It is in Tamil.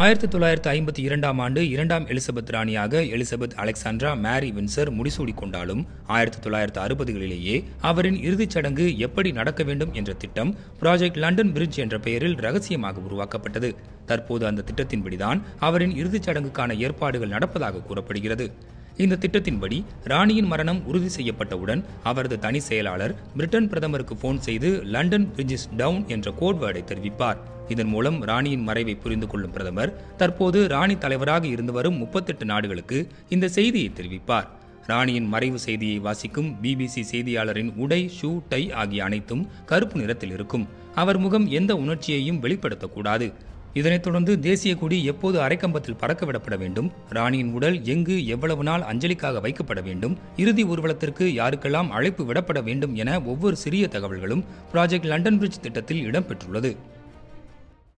ஆயிரத்தி தொள்ளாயிரத்து ஐம்பத்தி இரண்டாம் ஆண்டு இரண்டாம் எலிசபெத் ராணியாக எலிசபெத் அலெக்சாண்ட்ரா மேரி வின்சர் முடிசூடி கொண்டாலும் ஆயிரத்தி தொள்ளாயிரத்து அறுபதுகளிலேயே அவரின் இறுதிச் சடங்கு எப்படி நடக்க வேண்டும் என்ற திட்டம் ப்ராஜெக்ட் லண்டன் பிரிட்ஜ் என்ற பெயரில் ரகசியமாக உருவாக்கப்பட்டது. தற்போது அந்த திட்டத்தின்படிதான் அவரின் இறுதிச் சடங்குக்கான ஏற்பாடுகள் நடப்பதாக கூறப்படுகிறது. இந்த திட்டத்தின்படி ராணியின் மரணம் உறுதி செய்யப்பட்டவுடன் அவரது தனி செயலாளர் பிரிட்டன் பிரதமருக்கு போன் செய்து லண்டன் பிரிட்ஜஸ் டவுன் என்ற கோட்வேர்டை தெரிவிப்பார். இதன் மூலம் ராணியின் மறைவை புரிந்து கொள்ளும் பிரதமர் தற்போது ராணி தலைவராக இருந்து வரும் முப்பத்தெட்டு நாடுகளுக்கு இந்த செய்தியை தெரிவிப்பார். ராணியின் மறைவு செய்தியை வாசிக்கும் பிபிசி செய்தியாளரின் உடை ஷூ டை ஆகிய அனைத்தும் கருப்பு நிறத்தில் இருக்கும். அவர் முகம் எந்த உணர்ச்சியையும் வெளிப்படுத்தக்கூடாது. இதனைத் தொடர்ந்து தேசிய கொடி எப்போது அரைக்கம்பத்தில் பறக்க விடப்பட வேண்டும்? ராணியின் உடல் எங்கு எவ்வளவு நாள் அஞ்சலிக்காக வைக்கப்பட வேண்டும்? இறுதி ஊர்வலத்திற்கு யாருக்கெல்லாம் அழைப்பு விடப்பட வேண்டும் என ஒவ்வொரு சிறிய தகவல்களும் ப்ராஜெக்ட் லண்டன் பிரிட்ஜ் திட்டத்தில் இடம்பெற்றுள்ளது.